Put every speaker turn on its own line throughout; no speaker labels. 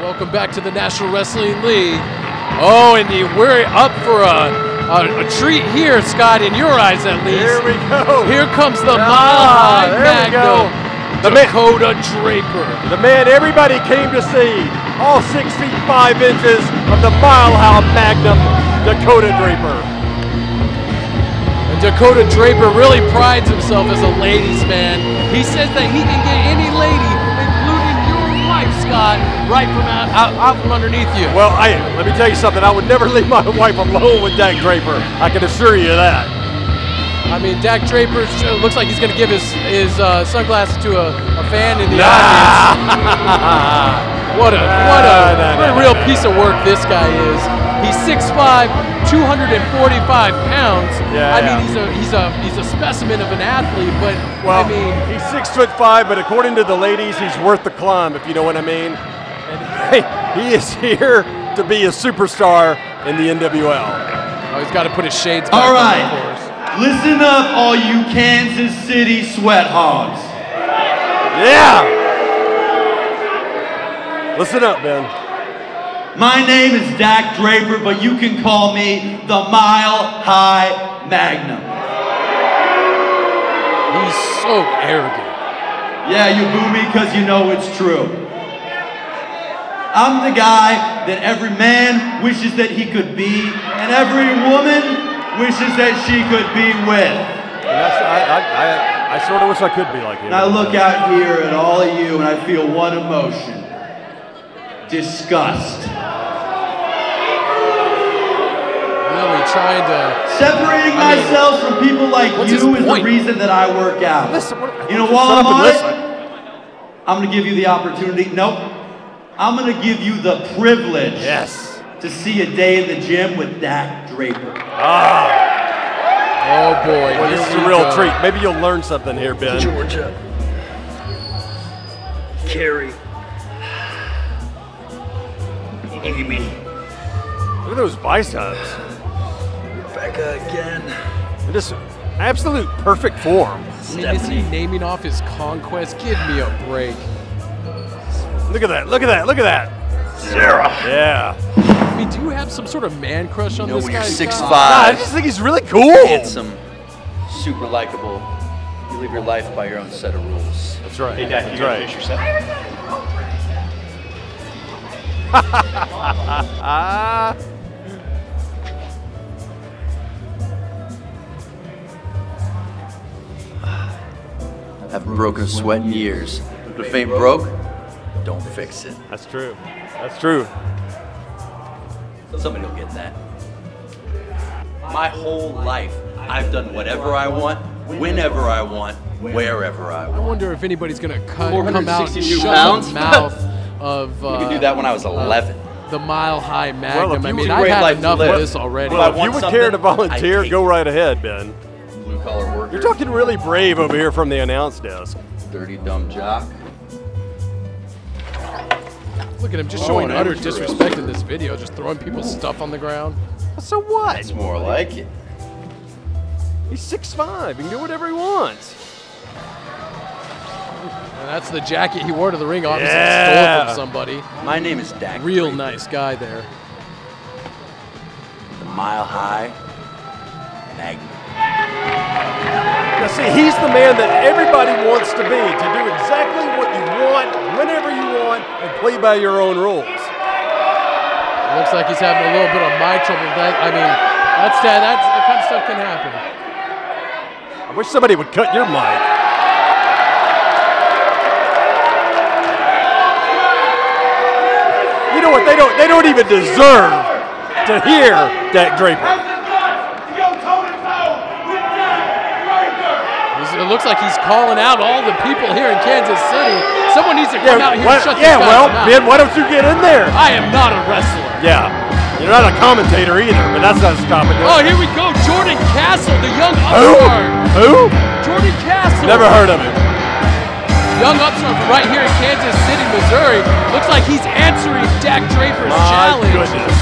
welcome back to the National Wrestling League. Oh, and we're up for a, a, a treat here, Scott, in your eyes at least.
Here we go.
Here comes the
Ah,
Mile High
there we go.
Magnum,
The man-
Dakota Draper.
The man everybody came to see. All six feet five inches of the Mile High Magnum Dakota Draper.
And Dakota Draper really prides himself as a ladies' man. He says that he can get any lady, right from out, out, out from underneath you.
Well, I let me tell you something. I would never leave my wife alone with Dak Draper. I can assure you that.
I mean, Dak Draper looks like he's going to give his his uh, sunglasses to a, a fan in the audience. What a what a,
Nah, nah,
what a
nah,
real
nah,
piece of work this guy is. He's 6'5", 245 pounds.
Yeah,
I
yeah.
mean, he's a he's a he's a specimen of an athlete. But
Well,
I mean,
he's six foot five, but according to the ladies, he's worth the climb, if you know what I mean. And he is here to be a superstar in the NWL.
oh, he's got to put his shades back
All
on, of course. All right.
Listen up, all you Kansas City sweat hogs.
Yeah. Listen up, Ben.
My name is Dak Draper, but you can call me the Mile High Magnum.
He's so arrogant.
Yeah, you boo me because you know it's true. I'm the guy that every man wishes that he could be, and every woman wishes that she could be with.
I, I, I, I sort of wish I could be like him.
And I look out here at all of you and I feel one emotion disgust.
Really trying to.
Separating
I mean,
myself from people like you is the reason that I work out.
Listen, what-
you know, while I'm
and
on
listen.
it, I'm going to give you the opportunity. Nope. I'm going to give you the privilege
Yes.
to see a day in the gym with Dak Draper. Ah.
Oh boy,
Well, this is a real
go.
treat. Maybe you'll learn something here, Ben.
Georgia. Carrie. Amy.
Look at those biceps.
Rebecca again.
They're Just absolute perfect form.
I is he naming off his conquest? Give me a break.
Look at that. Look at that. Look at that.
Sarah.
Yeah.
I mean, do you have some sort of man crush on
You know,
this
when
guy?
you're
Scott?
6'5",
Nah, I just think he's really cool.
handsome, super likable, you live your life by your own set of rules.
That's right.
Hey, Dak,
That's
you
right.
gotta finish yourself.
Ah.
Haven't broken a sweat in years. If it ain't broke, don't fix it.
That's true. That's true.
Somebody will get that. My whole life, I've done whatever I want, whenever I want, wherever I want.
I wonder if anybody's gonna cut, come out and shut
pounds?
mouth of. Uh,
You could do that when I was
uh,
11.
the Mile High Magnum.
if
I mean, I've had enough of this already.
Well,
if you would care to volunteer, go right ahead, Ben.
Blue collar worker.
You're talking really brave over here from the announce desk.
dirty dumb jock.
Look at him just
Oh,
showing utter disrespect in this video, just throwing people's stuff on the ground.
So what?
It's more like it.
He's 6'5". He can do whatever he wants.
And that's the jacket he wore to the ring, obviously
Yeah.
stole from somebody.
My name is Dak.
Real
Draper,
nice guy there.
The mile high Magnum.
Now, see, he's the man that everybody wants to be, to do exactly what you want, whenever you want, and play by your own rules.
It looks like he's having a little bit of my trouble. That I mean, that's that. That's that kind of stuff can happen.
I wish somebody would cut your mic. You know what? They don't. They don't even deserve to hear Dak Draper.
It looks like he's calling out all the people here in Kansas City. Someone needs to come out here
why-
and shut
yeah.
this
Well,
guy's mouth.
Ben, why don't you get in there?
I am not a wrestler.
Yeah, you're not a commentator either, but that's not stopping you.
Oh, here we go. Jordan Kastle, the young
Who?
upstart.
Who?
Jordan Kastle.
Never heard of him.
Young upstart from right here in Kansas City, Missouri. Looks like he's answering Dak Draper's
My
challenge.
goodness.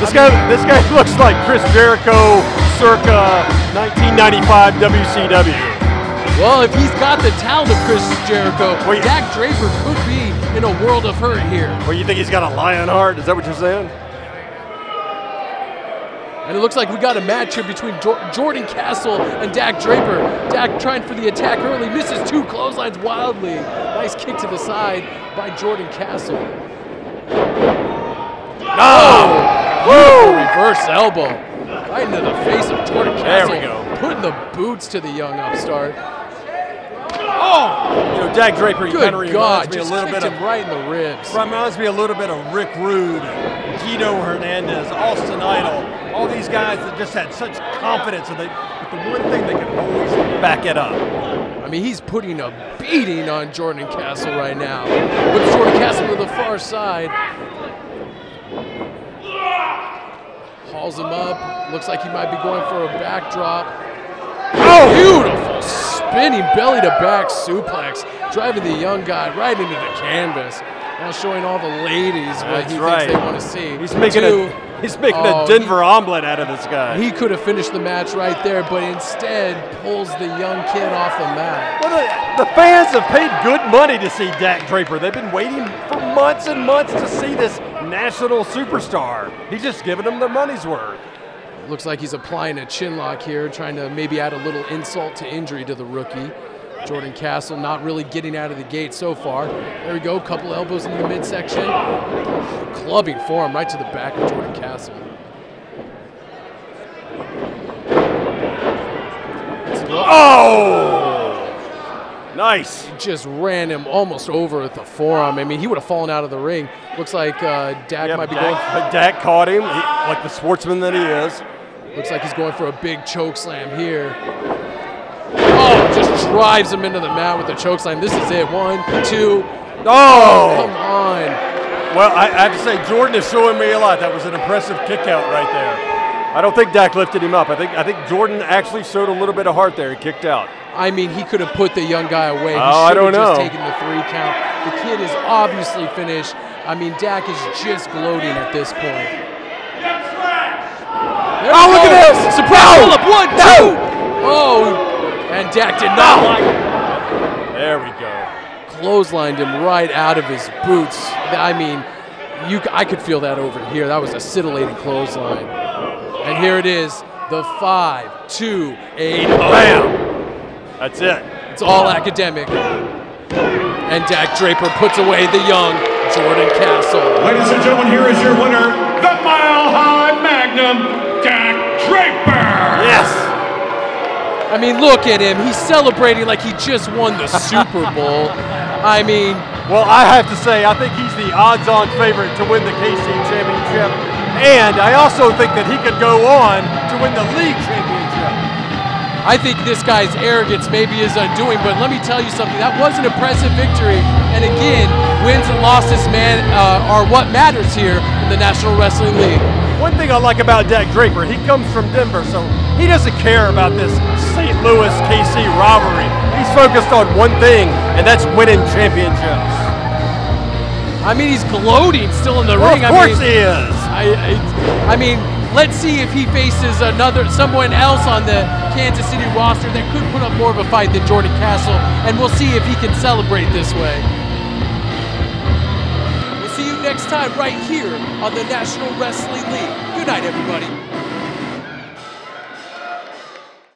This guy, this guy looks like Chris Jericho, circa 1995 WCW.
Well, if he's got the talent of Chris Jericho,
Well,
Dak Draper could be in a world of hurt here.
Well, you think he's got a lion heart? Is that what you're saying?
And it looks like we got a match here between Jor- Jordan Kastle and Dak Draper. Dak trying for the attack early, misses two clotheslines wildly. Nice kick to the side by Jordan Kastle. Oh! Woo! Reverse elbow. Right into the face of Jordan
Kastle.
There
we go.
Putting the boots to the young upstart. Oh!
You know, Dak Draper he kind of
Good
reminds
God,
me a
just
little bit of
right in the ribs.
reminds me a little bit of Rick Rude, Gino Hernandez, Austin Idol, all these guys that just had such confidence and they but the one thing they can always back it up.
I mean, he's putting a beating on Jordan Kastle right now. With Jordan Kastle to the far side. Hauls him up. Looks like he might be going for a backdrop. Oh, beautiful spinning belly to back suplex, driving the young guy right into the canvas. Now showing all the ladies what
That's
he
right.
thinks they want to see.
He's making
Two.
a he's making
Oh,
a Denver omelet out of this guy.
He could have finished the match right there, but instead pulls the young kid off the mat.
Well, the, the fans have paid good money to see Dak Draper. They've been waiting for months and months to see this national superstar. He's just giving them their money's worth.
Looks like he's applying a chin lock here, trying to maybe add a little insult to injury to the rookie. Jordan Kastle not really getting out of the gate so far. There we go, a couple elbows in the midsection. Clubbing forearm right to the back of Jordan Kastle.
Oh! Nice.
Just ran him almost over at the forearm. I mean, he would have fallen out of the ring. Looks like uh, Dak
Yeah,
might be
Dak,
going.
Dak caught him, he, like the sportsman that he is.
Looks like he's going for a big choke slam here. Oh, just drives him into the mat with the choke slam. This is it. One, two. Oh, come
Oh!
on.
Well, I, I have to say, Jordan is showing me a lot. That was an impressive kick out right there. I don't think Dak lifted him up. I think I think Jordan actually showed a little bit of heart there. He kicked out.
I mean, he could have put the young guy away. He
Oh, I don't
have just
know.
taken the three count. The kid is obviously finished. I mean, Dak is just gloating at this point. There
Oh, look at this.
Surprise
No.
pull up. One,
No.
two. Oh, and Dak did not oh, like it.
There we go.
Clotheslined him right out of his boots. I mean, you, I could feel that over here. That was a scintillating clothesline. And here it is, the five, two, eight, oh.
Bam! That's it.
It's all academic. And Dak Draper puts away the young Jordan Kastle.
Ladies and gentlemen, here is your winner, the Mile High Magnum,
I mean, look at him. He's celebrating like he just won the Super Bowl. I mean,
Well, I have to say, I think he's the odds-on favorite to win the KC championship, and I also think that he could go on to win the league championship.
I think this guy's arrogance maybe is undoing, but let me tell you something. That was an impressive victory. And again, wins and losses, man, uh, are what matters here in the National Wrestling League.
One thing I like about Dak Draper, he comes from Denver, so he doesn't care about this St. Louis KC rivalry. He's focused on one thing, and that's winning championships.
I mean, he's gloating still in the
Well,
ring.
of
I
course
mean,
he is.
I, I, I mean, let's see if he faces another someone else on the Kansas City roster that could put up more of a fight than Jordan Kastle, and we'll see if he can celebrate this way. We'll see you next time right here on the National Wrestling League. Good night, everybody.